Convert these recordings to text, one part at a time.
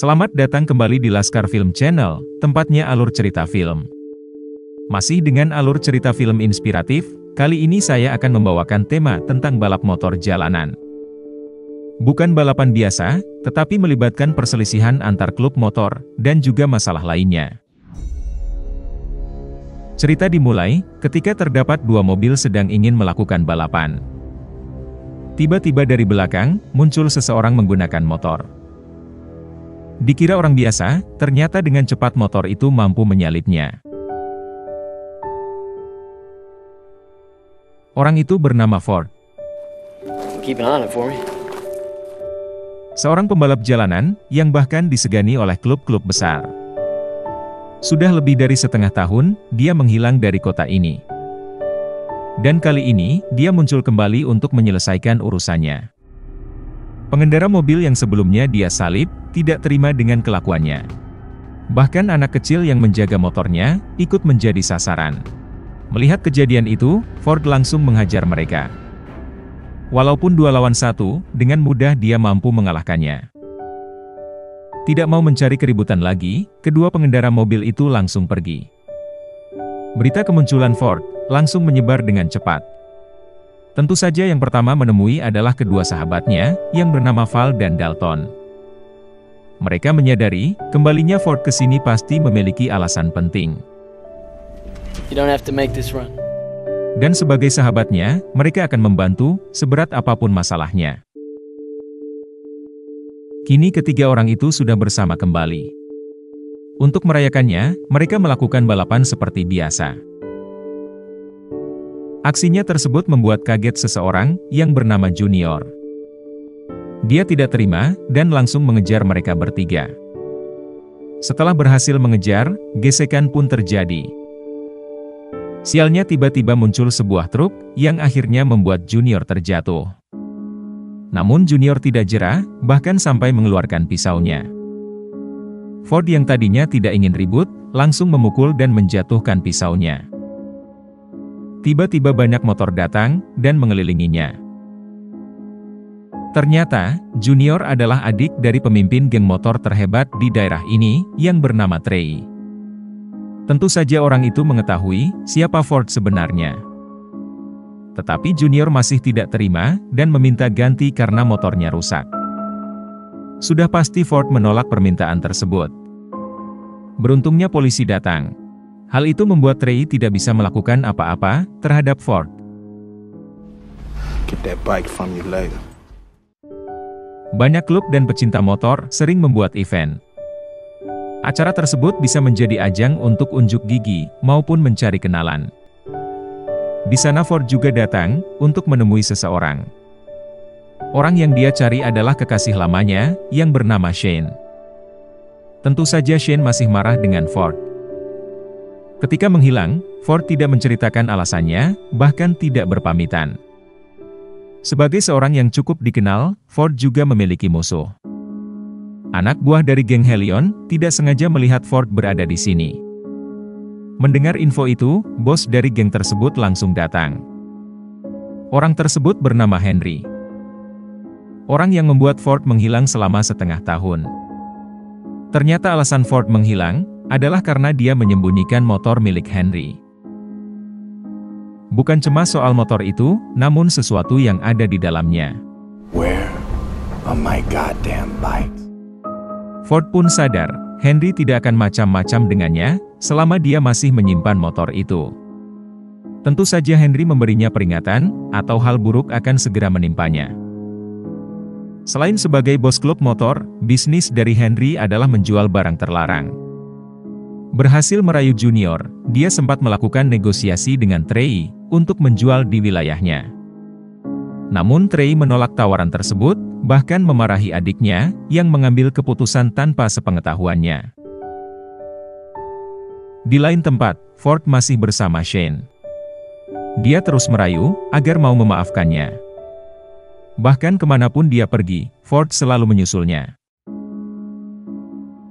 Selamat datang kembali di Laskar Film Channel, tempatnya alur cerita film. Masih dengan alur cerita film inspiratif, kali ini saya akan membawakan tema tentang balap motor jalanan. Bukan balapan biasa, tetapi melibatkan perselisihan antar klub motor, dan juga masalah lainnya. Cerita dimulai, ketika terdapat dua mobil sedang ingin melakukan balapan. Tiba-tiba dari belakang, muncul seseorang menggunakan motor. Dikira orang biasa, ternyata dengan cepat motor itu mampu menyalipnya. Orang itu bernama Ford. Seorang pembalap jalanan, yang bahkan disegani oleh klub-klub besar. Sudah lebih dari setengah tahun, dia menghilang dari kota ini. Dan kali ini, dia muncul kembali untuk menyelesaikan urusannya. Pengendara mobil yang sebelumnya dia salib, tidak terima dengan kelakuannya. Bahkan anak kecil yang menjaga motornya, ikut menjadi sasaran. Melihat kejadian itu, Ford langsung menghajar mereka. Walaupun dua lawan satu, dengan mudah dia mampu mengalahkannya. Tidak mau mencari keributan lagi, kedua pengendara mobil itu langsung pergi. Berita kemunculan Ford, langsung menyebar dengan cepat. Tentu saja yang pertama menemui adalah kedua sahabatnya, yang bernama Val dan Dalton. Mereka menyadari, kembalinya Ford ke sini pasti memiliki alasan penting. You don't have to make this run. Dan sebagai sahabatnya, mereka akan membantu, seberat apa pun masalahnya. Kini ketiga orang itu sudah bersama kembali. Untuk merayakannya, mereka melakukan balapan seperti biasa. Aksinya tersebut membuat kaget seseorang, yang bernama Junior. Dia tidak terima, dan langsung mengejar mereka bertiga. Setelah berhasil mengejar, gesekan pun terjadi. Sialnya tiba-tiba muncul sebuah truk, yang akhirnya membuat Junior terjatuh. Namun Junior tidak jerah, bahkan sampai mengeluarkan pisaunya. Ford yang tadinya tidak ingin ribut, langsung memukul dan menjatuhkan pisaunya. Tiba-tiba banyak motor datang, dan mengelilinginya. Ternyata, Junior adalah adik dari pemimpin geng motor terhebat di daerah ini, yang bernama Trey. Tentu saja orang itu mengetahui, siapa Ford sebenarnya. Tetapi Junior masih tidak terima, dan meminta ganti karena motornya rusak. Sudah pasti Ford menolak permintaan tersebut. Beruntungnya polisi datang. Hal itu membuat Trey tidak bisa melakukan apa-apa terhadap Ford. Get that bike from you later. Banyak klub dan pecinta motor sering membuat event. Acara tersebut bisa menjadi ajang untuk unjuk gigi maupun mencari kenalan. Di sana Ford juga datang untuk menemui seseorang. Orang yang dia cari adalah kekasih lamanya yang bernama Shane. Tentu saja Shane masih marah dengan Ford. Ketika menghilang, Ford tidak menceritakan alasannya, bahkan tidak berpamitan. Sebagai seorang yang cukup dikenal, Ford juga memiliki musuh. Anak buah dari geng Helion, tidak sengaja melihat Ford berada di sini. Mendengar info itu, bos dari geng tersebut langsung datang. Orang tersebut bernama Henry. Orang yang membuat Ford menghilang selama setengah tahun. Ternyata alasan Ford menghilang, adalah karena dia menyembunyikan motor milik Henry. Bukan cuma soal motor itu, namun sesuatu yang ada di dalamnya. Where are my goddamn bikes? Ford pun sadar, Henry tidak akan macam-macam dengannya, selama dia masih menyimpan motor itu. Tentu saja Henry memberinya peringatan, atau hal buruk akan segera menimpanya. Selain sebagai bos klub motor, bisnis dari Henry adalah menjual barang terlarang. Berhasil merayu Junior, dia sempat melakukan negosiasi dengan Trey untuk menjual di wilayahnya. Namun Trey menolak tawaran tersebut, bahkan memarahi adiknya, yang mengambil keputusan tanpa sepengetahuannya. Di lain tempat, Ford masih bersama Shane. Dia terus merayu, agar mau memaafkannya. Bahkan ke mana pun dia pergi, Ford selalu menyusulnya.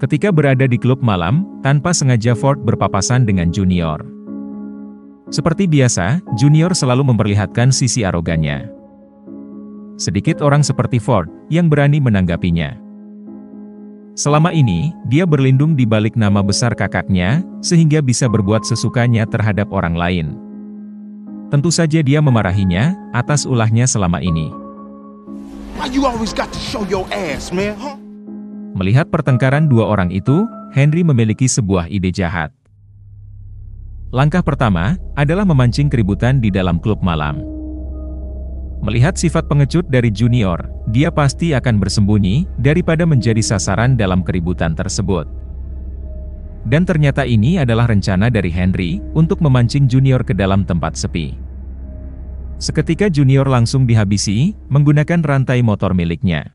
Ketika berada di klub malam, tanpa sengaja Ford berpapasan dengan Junior. Seperti biasa, Junior selalu memperlihatkan sisi arogannya. Sedikit orang seperti Ford yang berani menanggapinya. Selama ini, dia berlindung di balik nama besar kakaknya, sehingga bisa berbuat sesukanya terhadap orang lain. Tentu saja dia memarahinya atas ulahnya selama ini. Melihat pertengkaran dua orang itu, Henry memiliki sebuah ide jahat. Langkah pertama adalah memancing keributan di dalam klub malam. Melihat sifat pengecut dari Junior, dia pasti akan bersembunyi daripada menjadi sasaran dalam keributan tersebut. Dan ternyata ini adalah rencana dari Henry untuk memancing Junior ke dalam tempat sepi. Seketika Junior langsung dihabisi, menggunakan rantai motor miliknya.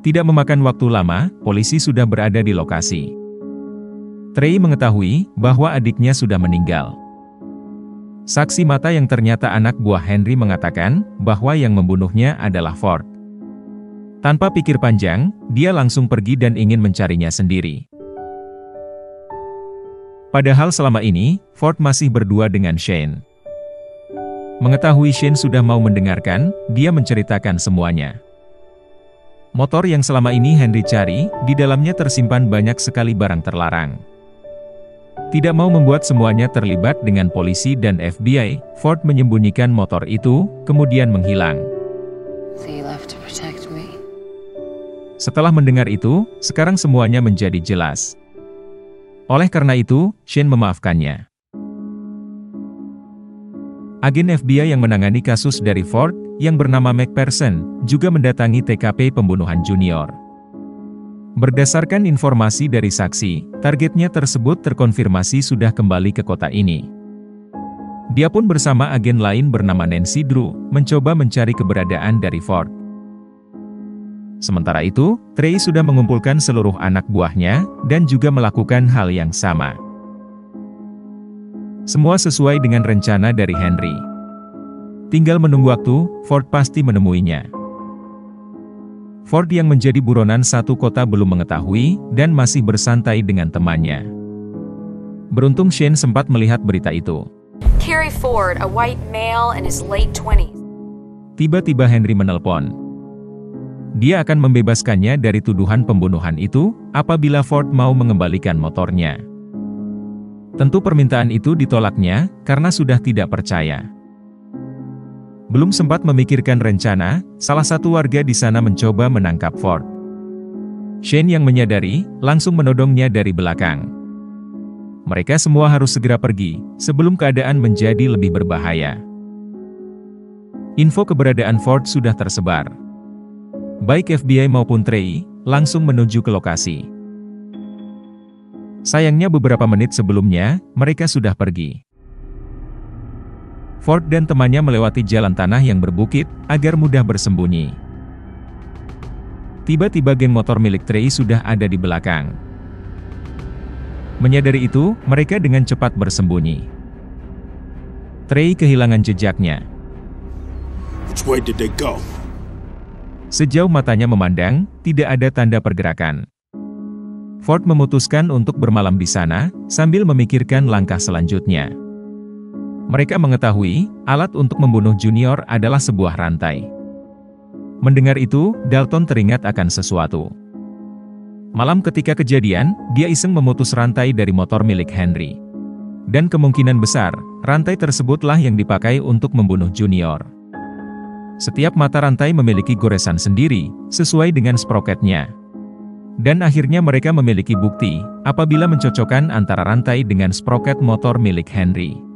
Tidak memakan waktu lama, polisi sudah berada di lokasi. Trey mengetahui bahwa adiknya sudah meninggal. Saksi mata yang ternyata anak buah Henry mengatakan bahwa yang membunuhnya adalah Ford. Tanpa pikir panjang, dia langsung pergi dan ingin mencarinya sendiri. Padahal selama ini, Ford masih berdua dengan Shane. Mengetahui Shane sudah mau mendengarkan, dia menceritakan semuanya. Motor yang selama ini Henry cari, di dalamnya tersimpan banyak sekali barang terlarang. Tidak mau membuat semuanya terlibat dengan polisi dan FBI, Ford menyembunyikan motor itu, kemudian menghilang. Setelah mendengar itu, sekarang semuanya menjadi jelas. Oleh karena itu, Shane memaafkannya. Agen FBI yang menangani kasus dari Ford, yang bernama McPherson, juga mendatangi TKP pembunuhan Junior. Berdasarkan informasi dari saksi, targetnya tersebut terkonfirmasi sudah kembali ke kota ini. Dia pun bersama agen lain bernama Nancy Drew, mencoba mencari keberadaan dari Ford. Sementara itu, Trey sudah mengumpulkan seluruh anak buahnya, dan juga melakukan hal yang sama. Semua sesuai dengan rencana dari Henry. Tinggal menunggu waktu, Ford pasti menemuinya. Ford yang menjadi buronan satu kota belum mengetahui, dan masih bersantai dengan temannya. Beruntung Shane sempat melihat berita itu. Kerry Ford, a white male in his late 20s. Tiba-tiba Henry menelpon. Dia akan membebaskannya dari tuduhan pembunuhan itu, apabila Ford mau mengembalikan motornya. Tentu permintaan itu ditolaknya, karena sudah tidak percaya. Belum sempat memikirkan rencana, salah satu warga di sana mencoba menangkap Ford. Shane yang menyadari, langsung menodongnya dari belakang. Mereka semua harus segera pergi, sebelum keadaan menjadi lebih berbahaya. Info keberadaan Ford sudah tersebar. Baik FBI maupun Trey, langsung menuju ke lokasi. Sayangnya beberapa menit sebelumnya, mereka sudah pergi. Ford dan temannya melewati jalan tanah yang berbukit, agar mudah bersembunyi. Tiba-tiba geng motor milik Trey sudah ada di belakang. Menyadari itu, mereka dengan cepat bersembunyi. Trey kehilangan jejaknya. Sejauh matanya memandang, tidak ada tanda pergerakan. Ford memutuskan untuk bermalam di sana, sambil memikirkan langkah selanjutnya. Mereka mengetahui, alat untuk membunuh Junior adalah sebuah rantai. Mendengar itu, Dalton teringat akan sesuatu. Malam ketika kejadian, dia iseng memutus rantai dari motor milik Henry. Dan kemungkinan besar, rantai tersebutlah yang dipakai untuk membunuh Junior. Setiap mata rantai memiliki goresan sendiri, sesuai dengan sproketnya. Dan akhirnya mereka memiliki bukti, apabila mencocokkan antara rantai dengan sproket motor milik Henry.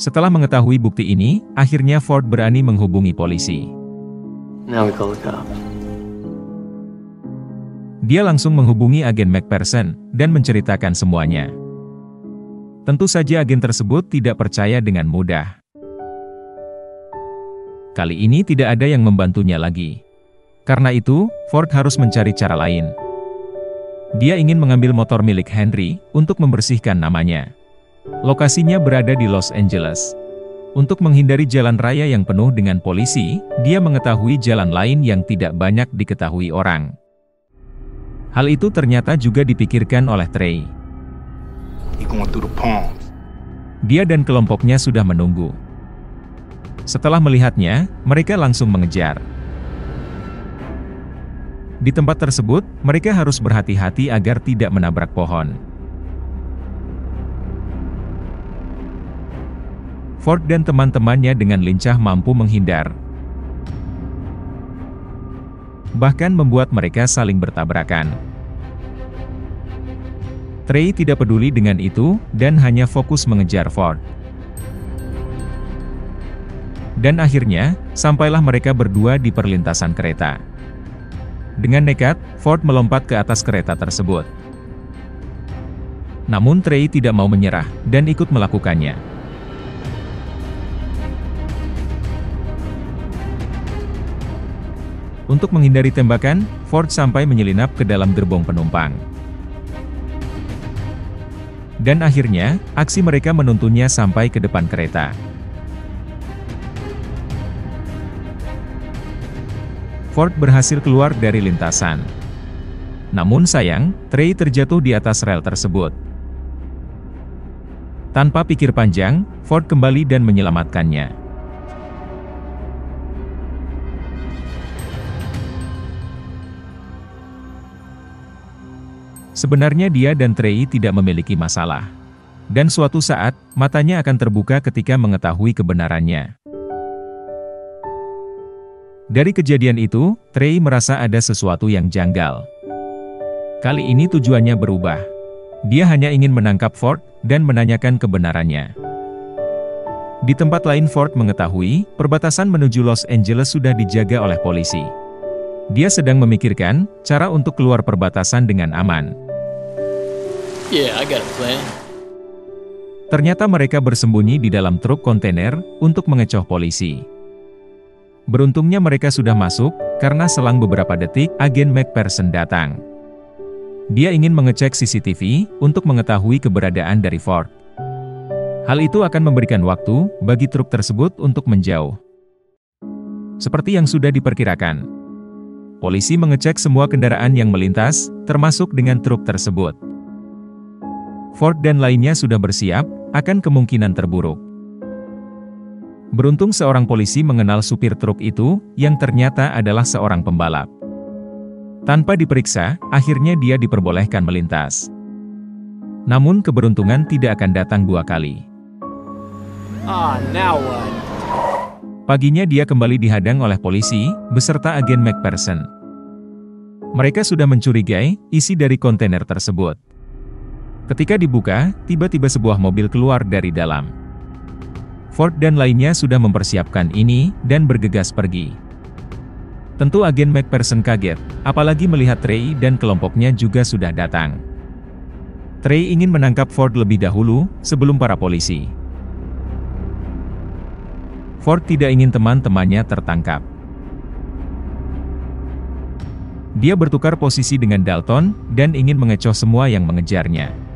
Setelah mengetahui bukti ini, akhirnya Ford berani menghubungi polisi. Dia langsung menghubungi agen McPherson, dan menceritakan semuanya. Tentu saja agen tersebut tidak percaya dengan mudah. Kali ini tidak ada yang membantunya lagi. Karena itu, Ford harus mencari cara lain. Dia ingin mengambil motor milik Henry untuk membersihkan namanya. Lokasinya berada di Los Angeles. Untuk menghindari jalan raya yang penuh dengan polisi, dia mengetahui jalan lain yang tidak banyak diketahui orang. Hal itu ternyata juga dipikirkan oleh Trey. Dia dan kelompoknya sudah menunggu. Setelah melihatnya, mereka langsung mengejar. Di tempat tersebut, mereka harus berhati-hati agar tidak menabrak pohon. Ford dan teman-temannya dengan lincah mampu menghindar. Bahkan membuat mereka saling bertabrakan. Trey tidak peduli dengan itu, dan hanya fokus mengejar Ford. Dan akhirnya, sampailah mereka berdua di perlintasan kereta. Dengan nekat, Ford melompat ke atas kereta tersebut. Namun Trey tidak mau menyerah, dan ikut melakukannya. Untuk menghindari tembakan, Ford sampai menyelinap ke dalam gerbong penumpang. Dan akhirnya, aksi mereka menuntunnya sampai ke depan kereta. Ford berhasil keluar dari lintasan. Namun sayang, Trey terjatuh di atas rel tersebut. Tanpa pikir panjang, Ford kembali dan menyelamatkannya. Sebenarnya dia dan Trey tidak memiliki masalah. Dan suatu saat, matanya akan terbuka ketika mengetahui kebenarannya. Dari kejadian itu, Trey merasa ada sesuatu yang janggal. Kali ini tujuannya berubah. Dia hanya ingin menangkap Ford, dan menanyakan kebenarannya. Di tempat lain Ford mengetahui, perbatasan menuju Los Angeles sudah dijaga oleh polisi. Dia sedang memikirkan, cara untuk keluar perbatasan dengan aman. Yeah, I got. Ternyata mereka bersembunyi di dalam truk kontainer untuk mengecoh polisi. Beruntungnya mereka sudah masuk, karena selang beberapa detik, agen McPherson datang. Dia ingin mengecek CCTV, untuk mengetahui keberadaan dari Ford. Hal itu akan memberikan waktu, bagi truk tersebut untuk menjauh. Seperti yang sudah diperkirakan. Polisi mengecek semua kendaraan yang melintas, termasuk dengan truk tersebut. Ford dan lainnya sudah bersiap, akan kemungkinan terburuk. Beruntung seorang polisi mengenal supir truk itu, yang ternyata adalah seorang pembalap. Tanpa diperiksa, akhirnya dia diperbolehkan melintas. Namun keberuntungan tidak akan datang dua kali. Ah, now what? Paginya dia kembali dihadang oleh polisi, beserta agen McPherson. Mereka sudah mencurigai isi dari kontainer tersebut. Ketika dibuka, tiba-tiba sebuah mobil keluar dari dalam. Ford dan lainnya sudah mempersiapkan ini, dan bergegas pergi. Tentu agen McPherson kaget, apalagi melihat Trey dan kelompoknya juga sudah datang. Trey ingin menangkap Ford lebih dahulu, sebelum para polisi. Ford tidak ingin teman-temannya tertangkap. Dia bertukar posisi dengan Dalton, dan ingin mengecoh semua yang mengejarnya.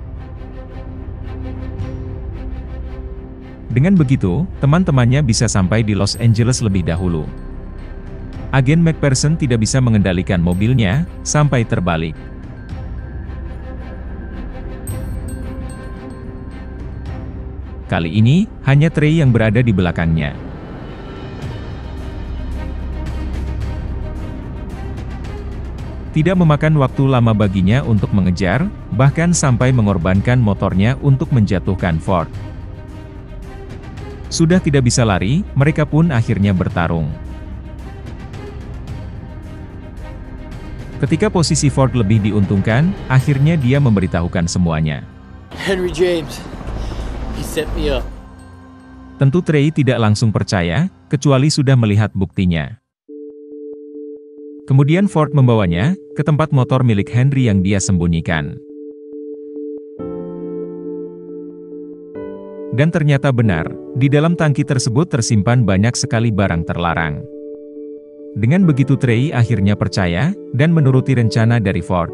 Dengan begitu, teman-temannya bisa sampai di Los Angeles lebih dahulu. Agen McPherson tidak bisa mengendalikan mobilnya, sampai terbalik. Kali ini, hanya Trey yang berada di belakangnya. Tidak memakan waktu lama baginya untuk mengejar, bahkan sampai mengorbankan motornya untuk menjatuhkan Ford. Sudah tidak bisa lari, mereka pun akhirnya bertarung. Ketika posisi Ford lebih diuntungkan, akhirnya dia memberitahukan semuanya. Henry James. He set me up. Tentu Trey tidak langsung percaya, kecuali sudah melihat buktinya. Kemudian Ford membawanya ke tempat motor milik Henry yang dia sembunyikan. Dan ternyata benar, di dalam tangki tersebut tersimpan banyak sekali barang terlarang. Dengan begitu Trey akhirnya percaya, dan menuruti rencana dari Ford.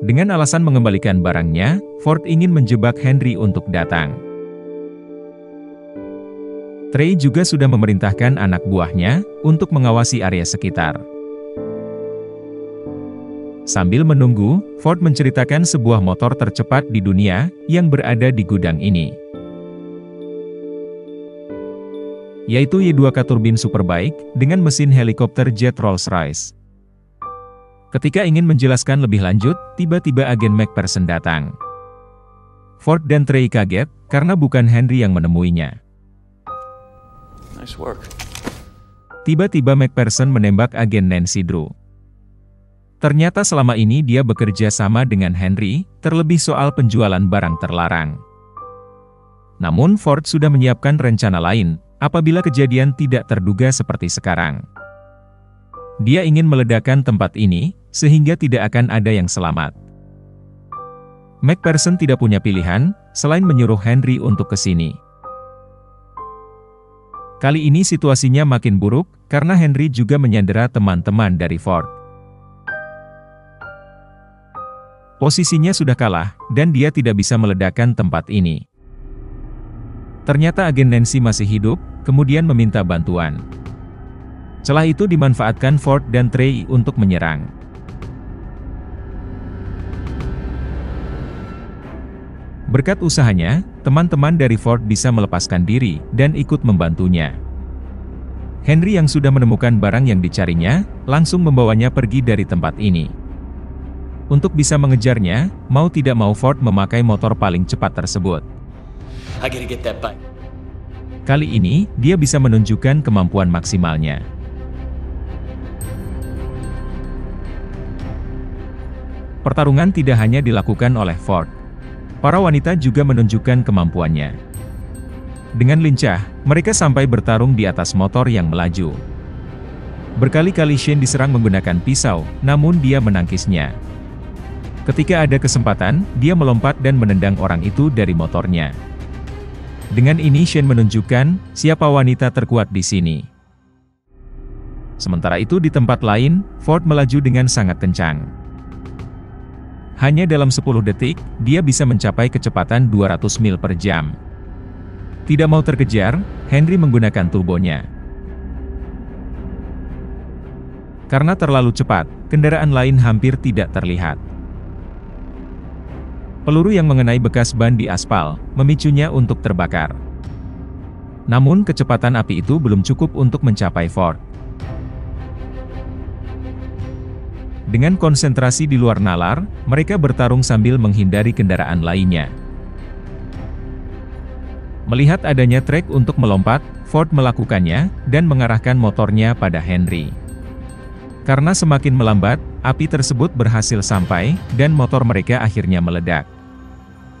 Dengan alasan mengembalikan barangnya, Ford ingin menjebak Henry untuk datang. Trey juga sudah memerintahkan anak buahnya, untuk mengawasi area sekitar. Sambil menunggu, Ford menceritakan sebuah motor tercepat di dunia yang berada di gudang ini. Yaitu Y2K Turbine Superbike dengan mesin helikopter jet Rolls-Royce. Ketika ingin menjelaskan lebih lanjut, tiba-tiba agen MacPherson datang. Ford dan Trey kaget karena bukan Henry yang menemuinya. Nice work. Tiba-tiba MacPherson menembak agen Nancy Drew. Ternyata selama ini dia bekerja sama dengan Henry, terlebih soal penjualan barang terlarang. Namun Ford sudah menyiapkan rencana lain, apabila kejadian tidak terduga seperti sekarang. Dia ingin meledakkan tempat ini, sehingga tidak akan ada yang selamat. McPherson tidak punya pilihan, selain menyuruh Henry untuk ke sini. Kali ini situasinya makin buruk, karena Henry juga menyandera teman-teman dari Ford. Posisinya sudah kalah, dan dia tidak bisa meledakkan tempat ini. Ternyata agen Nancy masih hidup, kemudian meminta bantuan. Celah itu dimanfaatkan Ford dan Trey untuk menyerang. Berkat usahanya, teman-teman dari Ford bisa melepaskan diri dan ikut membantunya. Henry yang sudah menemukan barang yang dicarinya, langsung membawanya pergi dari tempat ini. Untuk bisa mengejarnya, mau tidak mau Ford memakai motor paling cepat tersebut. Kali ini, dia bisa menunjukkan kemampuan maksimalnya. Pertarungan tidak hanya dilakukan oleh Ford. Para wanita juga menunjukkan kemampuannya. Dengan lincah, mereka sampai bertarung di atas motor yang melaju. Berkali-kali Shane diserang menggunakan pisau, namun dia menangkisnya. Ketika ada kesempatan, dia melompat dan menendang orang itu dari motornya. Dengan ini Shane menunjukkan, siapa wanita terkuat di sini. Sementara itu di tempat lain, Ford melaju dengan sangat kencang. Hanya dalam 10 detik, dia bisa mencapai kecepatan 200 mil per jam. Tidak mau terkejar, Henry menggunakan turbonya. Karena terlalu cepat, kendaraan lain hampir tidak terlihat. Peluru yang mengenai bekas ban di aspal, memicunya untuk terbakar. Namun kecepatan api itu belum cukup untuk mencapai Ford. Dengan konsentrasi di luar nalar, mereka bertarung sambil menghindari kendaraan lainnya. Melihat adanya trek untuk melompat, Ford melakukannya, dan mengarahkan motornya pada Henry. Karena semakin melambat, api tersebut berhasil sampai, dan motor mereka akhirnya meledak.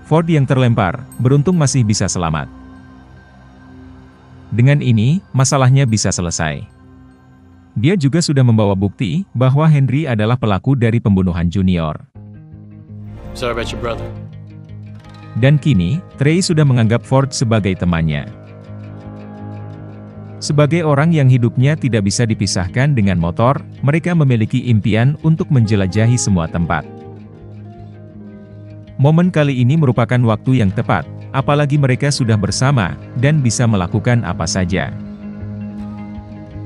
Ford yang terlempar, beruntung masih bisa selamat. Dengan ini, masalahnya bisa selesai. Dia juga sudah membawa bukti bahwa Henry adalah pelaku dari pembunuhan Junior. Sorry about your brother. Dan kini, Trey sudah menganggap Ford sebagai temannya. Sebagai orang yang hidupnya tidak bisa dipisahkan dengan motor, mereka memiliki impian untuk menjelajahi semua tempat. Momen kali ini merupakan waktu yang tepat, apalagi mereka sudah bersama, dan bisa melakukan apa saja.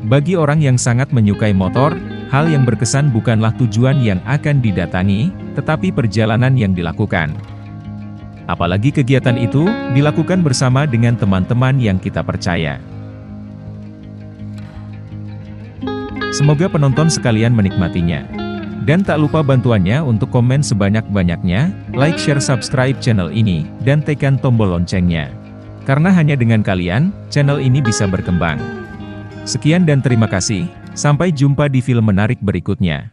Bagi orang yang sangat menyukai motor, hal yang berkesan bukanlah tujuan yang akan didatangi, tetapi perjalanan yang dilakukan. Apalagi kegiatan itu dilakukan bersama dengan teman-teman yang kita percaya. Semoga penonton sekalian menikmatinya. Dan tak lupa bantuannya untuk komen sebanyak-banyaknya, like share subscribe channel ini, dan tekan tombol loncengnya. Karena hanya dengan kalian, channel ini bisa berkembang. Sekian dan terima kasih, sampai jumpa di film menarik berikutnya.